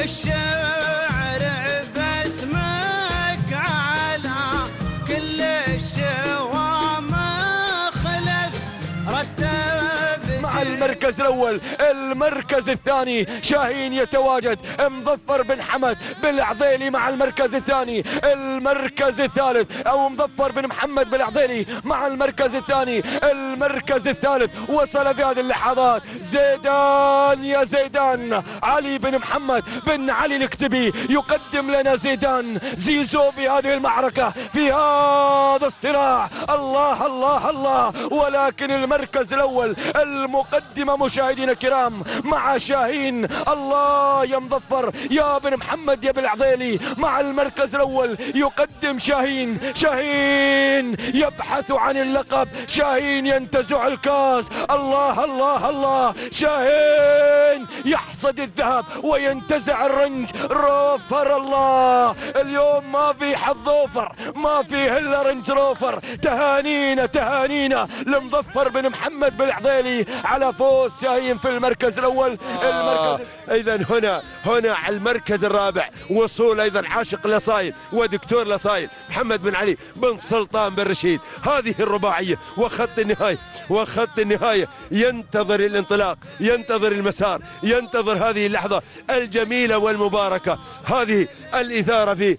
الشعر المركز الأول المركز الثاني. شاهين يتواجد مظفر بن حمد بالعضيلي مع المركز الثاني. المركز الثالث أو مظفر بن محمد بالعضيلي مع المركز الثاني. المركز الثالث وصل في هذه اللحظات. زيدان يا زيدان. علي بن محمد بن علي الكتبي يقدم لنا زيدان. زيزو في هذه المعركة في هذا الصراع. الله الله الله. ولكن المركز الأول المقدمة مشاهدينا الكرام مع شاهين الله يا مظفر يا بن محمد يا بالعضيلي مع المركز الأول يقدم شاهين. شاهين يبحث عن اللقب. شاهين ينتزع الكاس. الله الله الله. شاهين! يحصد الذهب وينتزع ال Range. Rover الله اليوم ما في حظ اوفر ما في إلا Range Rover. تهانينا تهانينا. لمظفر بن محمد بالعضيلي على فوز شاهين في المركز الأول. المركز اذا هنا هنا على المركز الرابع. وصول أيضا عاشق لصايد ودكتور لصايد محمد بن علي بن سلطان بن رشيد. هذه الرباعية وخط النهاية وخط النهاية. ينتظر الانطلاق ينتظر المسار ينتظر هذه اللحظة الجميلة والمباركة. هذه الإثارة في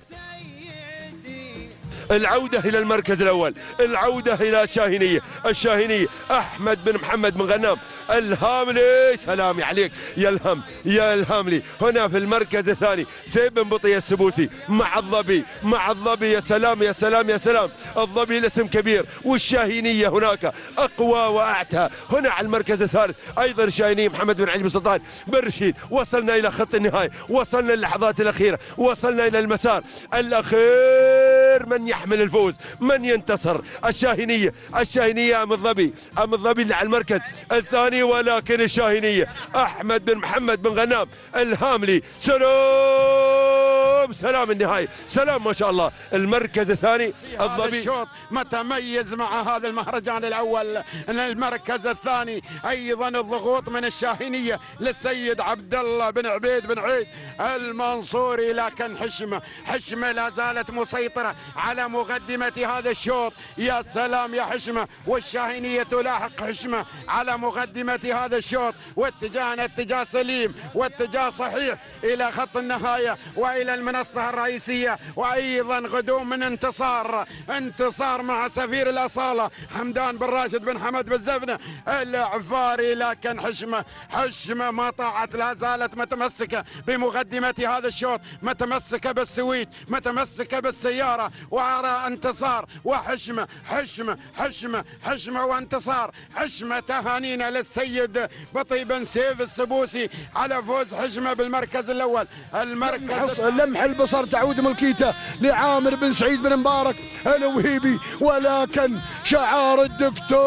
العودة إلى المركز الأول العودة إلى الشاهينية الشاهينية أحمد بن محمد بن غنام. الهاملي سلامي عليك. يا الهم يا الهاملي هنا في المركز الثاني سيب بن بطي السبوسي. مع الظبي مع الظبي يا سلام يا سلام يا سلام. الظبي الاسم كبير والشاهينية هناك أقوى وأعتى. هنا على المركز الثالث أيضا الشاهينية محمد بن علي بن سلطان. بن رشيد وصلنا إلى خط النهاية وصلنا اللحظات الأخيرة وصلنا إلى المسار الأخير. من يحمل الفوز؟ من ينتصر؟ الشاهينية. الشاهينية أم الظبي أم الظبي اللي على المركز الثاني؟ ولكن الشاهينية أحمد بن محمد بن غنام الهاملي. سلام! سلام النهاية سلام ما شاء الله. المركز الثاني هذا الظبي الشوط متميز مع هذا المهرجان الأول. المركز الثاني أيضا الضغوط من الشاهينية للسيد عبد الله بن عبيد بن عيد المنصوري. لكن حشمة حشمة لا زالت مسيطرة على مقدمة هذا الشوط. يا سلام يا حشمة. والشاهينية تلاحق حشمة على مقدمة هذا الشوط. واتجاهنا اتجاه سليم واتجاه صحيح إلى خط النهاية وإلى المنصه الرئيسية وأيضا غدوم من انتصار. انتصار مع سفير الأصالة حمدان بن راشد بن حمد بن زفنه العفاري لكن حشمة حشمة ما طاعت لا زالت متمسكة بمقدمة هذا الشوط. متمسكة بالسويت متمسكة بالسيارة وأرى انتصار. وحشمة حشمة حشمة حشمة وانتصار. حشمة تهانينا للسيد بطي بن سيف السبوسي على فوز حشمة بالمركز الأول. المركز حص- البصر تعود ملكيته لعامر بن سعيد بن مبارك الوهيبي ولكن شعار الدكتور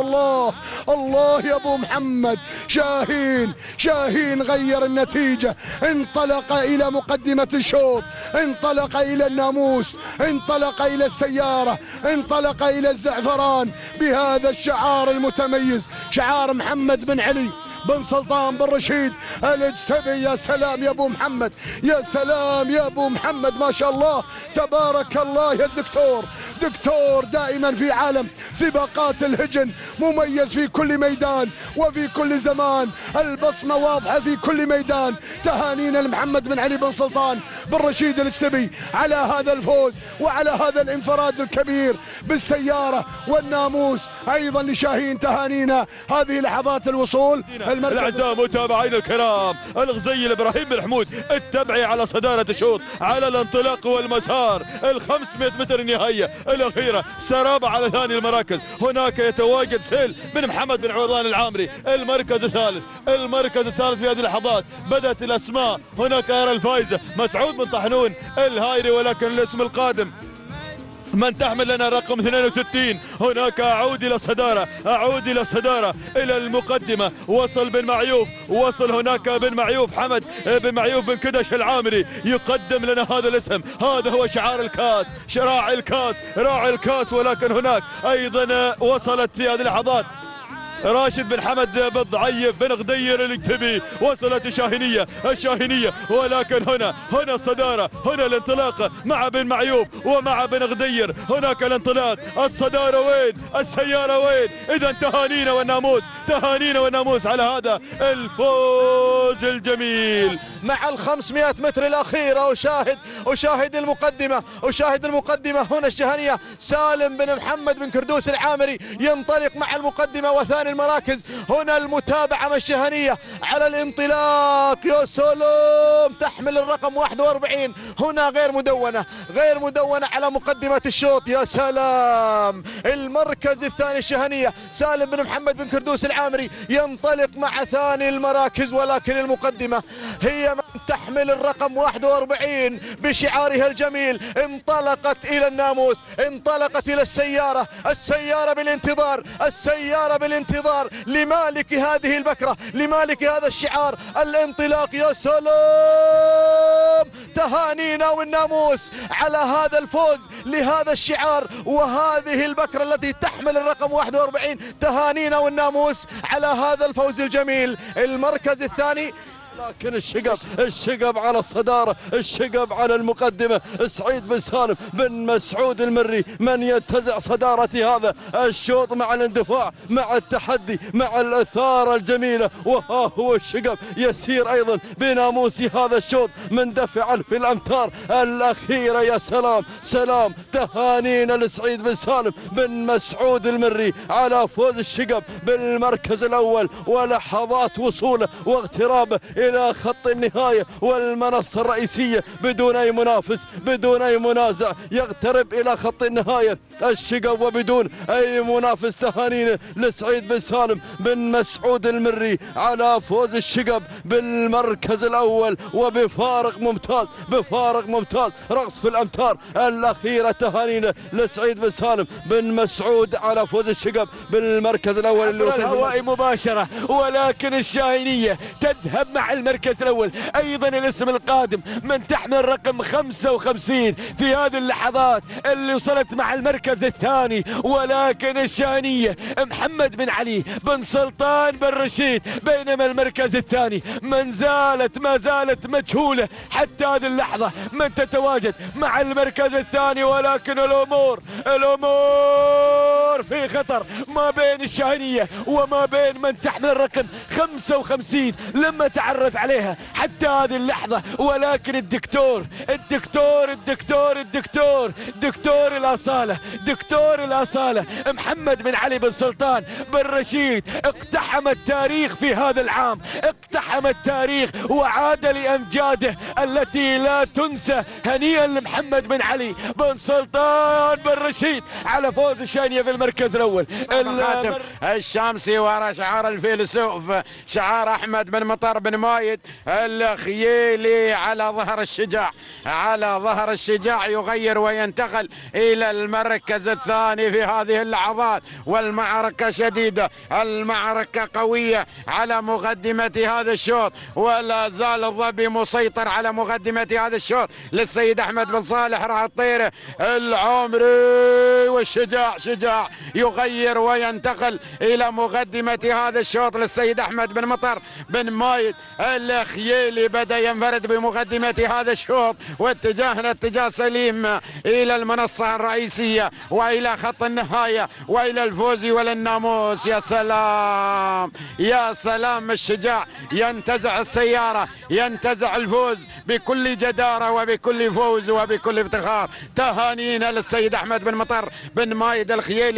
الله الله يا أبو محمد شاهين شاهين غير النتيجة انطلق إلى مقدمة الشوط انطلق إلى الناموس انطلق إلى السيارة انطلق إلى الزعفران بهذا الشعار المتميز شعار محمد بن علي. بن سلطان بن رشيد. الاجتبي يا سلام يا أبو محمد. يا سلام يا أبو محمد ما شاء الله. تبارك الله يا الدكتور. دكتور دائما في عالم سباقات الهجن مميز في كل ميدان وفي كل زمان. البصمة واضحة في كل ميدان. تهانينا لمحمد بن علي بن سلطان بن رشيد الاجتبي على هذا الفوز وعلى هذا الانفراد الكبير بالسيارة والناموس أيضا لشاهين تهانينا. هذه لحظات الوصول. الأعزاء متابعينا الكرام الغزي الابراهيم بن حمود التبعي على صدارة الشوط على الانطلاق والمسار ال 500 متر النهائيه الأخيرة سرابه على ثاني المراكز. هناك يتواجد سيل بن محمد بن عوضان العامري. المركز الثالث المركز الثالث في هذه اللحظات بدأت الأسماء. هناك ارى الفايزه مسعود بن طحنون الهايري ولكن الاسم القادم. من تحمل لنا رقم 62 هناك أعود إلى الصدارة. أعود إلى الصدارة. إلى المقدمة. وصل بن معيوف. وصل هناك بن معيوف. حمد. بن معيوف بن كدش العامري. يقدم لنا هذا الاسم. هذا هو شعار الكاس. راعي الكاس. راعي الكاس. ولكن هناك أيضا وصلت في هذه اللحظات. راشد بن حمد بن ضعيف بن غدير الكتبي وصلت الشاهينية الشاهينية. ولكن هنا هنا الصدارة هنا الانطلاق مع بن معيوب ومع بن غدير. هناك الانطلاق. الصدارة وين؟ السيارة وين؟ إذا تهانينا والناموس. تهانينا والناموس على هذا الفوز الجميل. مع ال 500 متر الأخيرة أشاهد أشاهد المقدمة أشاهد المقدمة هنا الشهنية سالم بن محمد بن كردوس العامري ينطلق مع المقدمة وثاني المراكز. هنا المتابعة مع الشهنية على الانطلاق. يا سلام! تحمل الرقم 41 هنا غير مدونة غير مدونة على مقدمة الشوط. يا سلام! المركز الثاني الشهنية سالم بن محمد بن كردوس العامري ينطلق مع ثاني المراكز ولكن المقدمة هي من تحمل الرقم 41 بشعارها الجميل. انطلقت إلى الناموس انطلقت إلى السيارة السيارة بالانتظار السيارة بالانتظار لمالك هذه البكرة لمالك هذا الشعار. الانطلاق يا سلام! تهانينا والناموس على هذا الفوز لهذا الشعار وهذه البكرة التي تحمل الرقم 41 تهانينا والناموس على هذا الفوز الجميل. المركز الثاني لكن الشقب الشقب على الصدارة الشقب على المقدمة. سعيد بن سالم بن مسعود المري من ينتزع صدارة هذا. الشوط مع الاندفاع مع التحدي مع الإثارة الجميلة. وها هو الشقب. يسير أيضا بناموس هذا الشوط. مندفعا في الأمتار. الأخيرة يا سلام سلام. تهانينا لسعيد بن سالم بن مسعود المري على فوز الشقب بالمركز الأول. ولحظات وصوله واغترابه إلى خط النهاية والمنصة الرئيسية بدون أي منافس بدون أي منازع يقترب إلى خط النهاية. الشقب وبدون أي منافس تهانينا لسعيد بن سالم بن مسعود المري على فوز الشقب بالمركز الأول وبفارق ممتاز بفارق ممتاز. رقص في الأمتار الأخيرة تهانينا لسعيد بن سالم بن مسعود على فوز الشقب بالمركز الأول اللي وصل الهواء مباشرة ولكن الشاهينية تذهب مع المركز الأول أيضا الاسم القادم من تحمل رقم 55 في هذه اللحظات اللي وصلت مع المركز الثاني ولكن الشانية محمد بن علي بن سلطان بن رشيد بينما المركز الثاني من زالت ما زالت مجهولة حتى هذه اللحظة من تتواجد مع المركز الثاني ولكن الأمور الأمور في خطر ما بين الشاهنية وما بين من تحمل الرقم 55 لما تعرف عليها حتى هذه اللحظة. ولكن الدكتور الدكتور الدكتور الدكتور دكتور الأصالة دكتور الأصالة محمد بن علي بن سلطان بن رشيد اقتحم التاريخ في هذا العام اقتحم التاريخ وعاد لأمجاده التي لا تنسى هنيئا لمحمد بن علي بن سلطان بن رشيد على فوز الشانية في المركز الأول. خاتم. الشامسي ورا شعار الفيلسوف شعار أحمد بن مطر بن مايد. الخييلي على ظهر الشجاع. على ظهر الشجاع يغير وينتقل إلى المركز الثاني في هذه اللحظات. والمعركة شديدة. المعركة قوية على مقدمة هذا الشوط. ولا زال الظبي مسيطر على مقدمة هذا الشوط. للسيد أحمد بن صالح راح الطيره العمري والشجاع شجاع. يغير وينتقل إلى مقدمة هذا الشوط للسيد أحمد بن مطر بن مايد الخييلي بدأ ينفرد بمقدمة هذا الشوط واتجاهنا اتجاه سليم إلى المنصة الرئيسية وإلى خط النهاية وإلى الفوز والناموس يا سلام يا سلام. الشجاع ينتزع السيارة ينتزع الفوز بكل جدارة وبكل فوز وبكل افتخار. تهانينا للسيد أحمد بن مطر بن مايد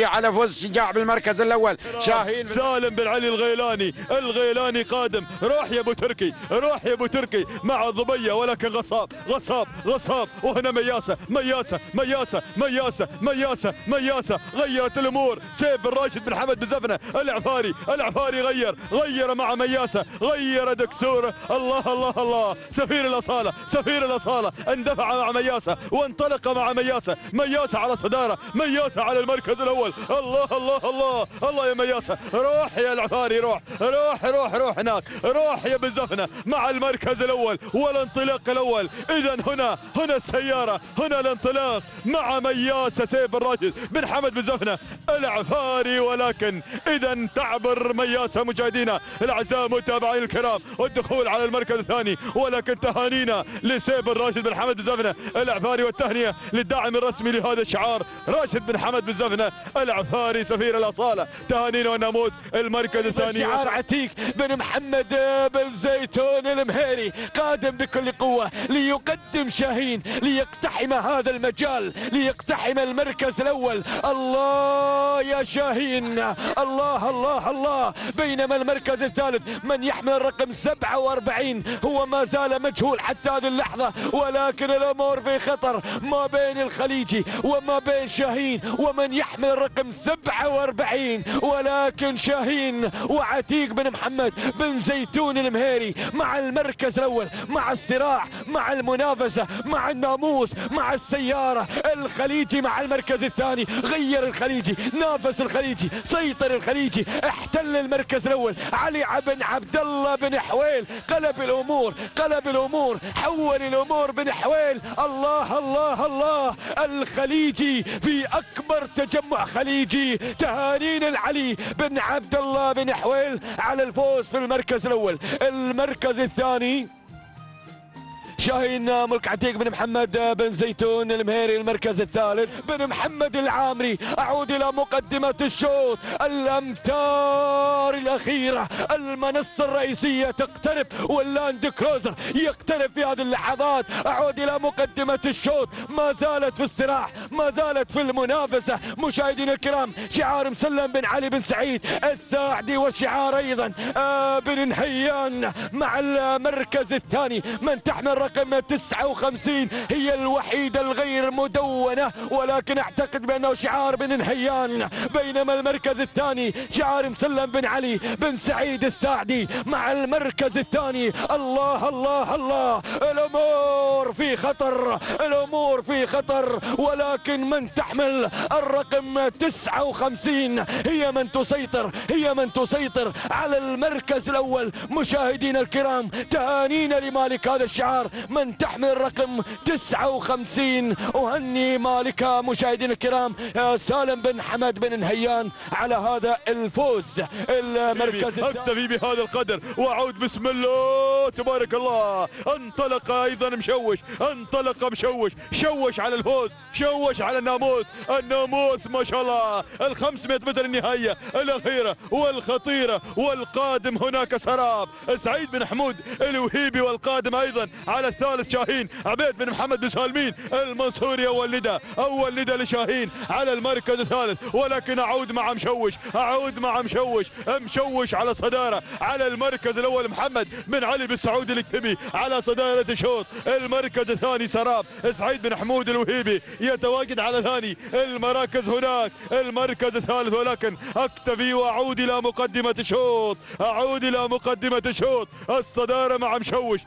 على فوز الشجاع بالمركز الأول. شاهين سالم بن علي الغيلاني. الغيلاني قادم. روح يا أبو تركي. روح يا أبو تركي. مع الضبية ولكن غصاب. غصاب. غصاب. وهنا مياسة. مياسة. مياسة. مياسة. مياسة. مياسة. غيرت الأمور. سيف بن راشد بن حمد بن زفنة. العفاري. العفاري غير. غير مع مياسة. غير دكتور. الله الله الله. سفير الأصالة. سفير الأصالة. اندفع مع مياسة. وانطلق مع مياسة. مياسة على الصدارة. مياسة على المركز الأول. الله الله الله الله يا مياسة روح يا العفاري روح. روح روح روح هناك. روح يا بن مع المركز الأول والانطلاق الأول. إذا هنا هنا السيارة هنا الانطلاق. مع مياسة سيف الراشد بن حمد بن العفاري ولكن إذا تعبر مياسة مشاهدينا الأعزاء متابعين الكرام والدخول على المركز الثاني. ولكن تهانينا لسيف الراشد بن حمد بن زفنة. العفاري والتهنئة للداعم الرسمي لهذا الشعار. راشد بن حمد بن زفنة. العفاري سفير الأصالة. تهانينا والناموس المركز الثاني شعار عتيق بن محمد بن زيتون المهيري قادم بكل قوة ليقدم شاهين ليقتحم هذا المجال ليقتحم المركز الأول. الله يا شاهين. الله الله الله. بينما المركز الثالث من يحمل الرقم 47 هو ما زال مجهول حتى هذه اللحظة. ولكن الأمور في خطر. ما بين الخليجي وما بين شاهين ومن يحمل الرقم 47 ولكن شاهين وعتيق بن محمد بن زيتون المهيري مع المركز الأول مع الصراع مع المنافسة مع الناموس مع السيارة. الخليجي مع المركز الثاني غير الخليجي نافس الخليجي سيطر الخليجي احتل المركز الأول. علي بن عبد الله بن حويل قلب الأمور قلب الأمور حول الأمور بن حويل. الله الله الله. الخليجي في أكبر تجمع خليجي تهانين العلي بن عبد الله بن حويل على الفوز في المركز الأول. المركز الثاني شاهين ملك عتيق بن محمد بن زيتون المهيري المركز الثالث بن محمد العامري. أعود إلى مقدمة الشوط. الأمتار الأخيرة. المنصة الرئيسية تقترب. واللاند كروزر يقترب في هذه اللحظات. أعود إلى مقدمة الشوط. ما زالت في الصراع. ما زالت في المنافسة. مشاهدينا الكرام شعار مسلم بن علي بن سعيد. الساعدي والشعار أيضا. آه بن نهيان مع المركز الثاني. من تحمل رقم 59 هي الوحيدة الغير مدونة ولكن أعتقد بانه شعار بن نهيان بينما المركز الثاني شعار مسلم بن علي بن سعيد الساعدي مع المركز الثاني. الله الله الله. الأمور في خطر الأمور في خطر ولكن من تحمل الرقم 59 هي من تسيطر هي من تسيطر على المركز الأول. مشاهدينا الكرام تهانينا لمالك هذا الشعار. من تحمل الرقم 59 أهني مالكها مشاهدينا الكرام آه، سالم بن حمد بن نهيان على هذا الفوز. المركز. اكتفي بهذا القدر. وأعود بسم الله تبارك الله. انطلق أيضا مشوش انطلق مشوش. شوش على الفوز شوش على الناموس. الناموس ما شاء الله. ال 500 متر النهاية الأخيرة والخطيرة والقادم هناك سراب. سعيد بن حمود الوهيبي والقادم أيضا على الثالث شاهين عبيد بن محمد بن سالمين المنصوري أول ندى أول ندى لشاهين على المركز الثالث ولكن أعود مع مشوش أعود مع مشوش مشوش على صدارة على المركز الأول محمد بن علي بن سعود الاكتبي على صدارة الشوط المركز الثاني سراب سعيد بن حمود الوهيبي يتواجد على ثاني المراكز هناك المركز الثالث ولكن أكتفي وأعود إلى مقدمة الشوط أعود إلى مقدمة الشوط الصدارة مع مشوش.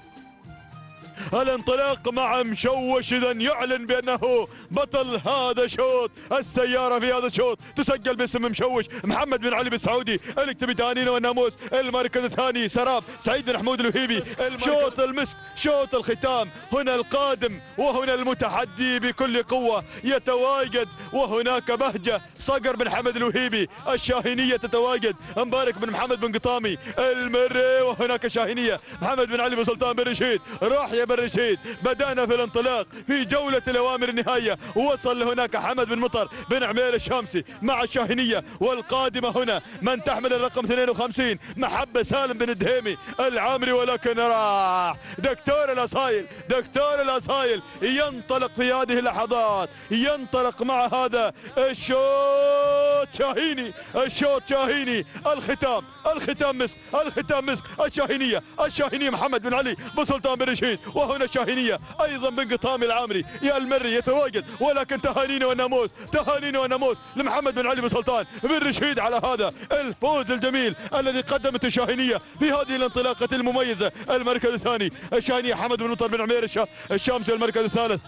الانطلاق مع مشوش إذا يعلن بأنه بطل هذا الشوط السيارة في هذا الشوط تسجل باسم مشوش محمد بن علي بن سعودي الاكتبي تهانينا والناموس المركز الثاني سراب سعيد بن حمود الوهيبي شوط المسك شوط الختام هنا القادم وهنا المتحدي بكل قوة يتواجد وهناك بهجة صقر بن حمد الوهيبي الشاهينية تتواجد مبارك بن محمد بن قطامي المري وهناك شاهينية محمد بن علي بن سلطان بن رشيد راح يا بن رشيد بدأنا في الانطلاق في جولة الأوامر النهايه وصل هناك حمد بن مطر بن عمير الشامسي مع الشاهينية والقادمة هنا. من تحمل الرقم 52 محبه سالم بن الدهيمي العامري. ولكن راح. دكتور الأصايل دكتور الأصايل ينطلق في هذه اللحظات. ينطلق مع هذا الشوط شاهيني. الشوط شاهيني. الختام الختام مسك الختام مسك. الشاهينية الشاهينية محمد بن علي بن سلطان بن رشيد. وهنا الشاهينيه أيضا بن قطامي العامري. يا المري يتواجد. ولكن تهانينا والناموس تهانينا والناموس لمحمد بن علي بن سلطان بن رشيد على هذا. الفوز الجميل الذي قدمت الشاهينيه في هذه الانطلاقة المميزة. المركز الثاني الشاهينية حمد بن مطر بن عمير الشا- الشامسي المركز الثالث.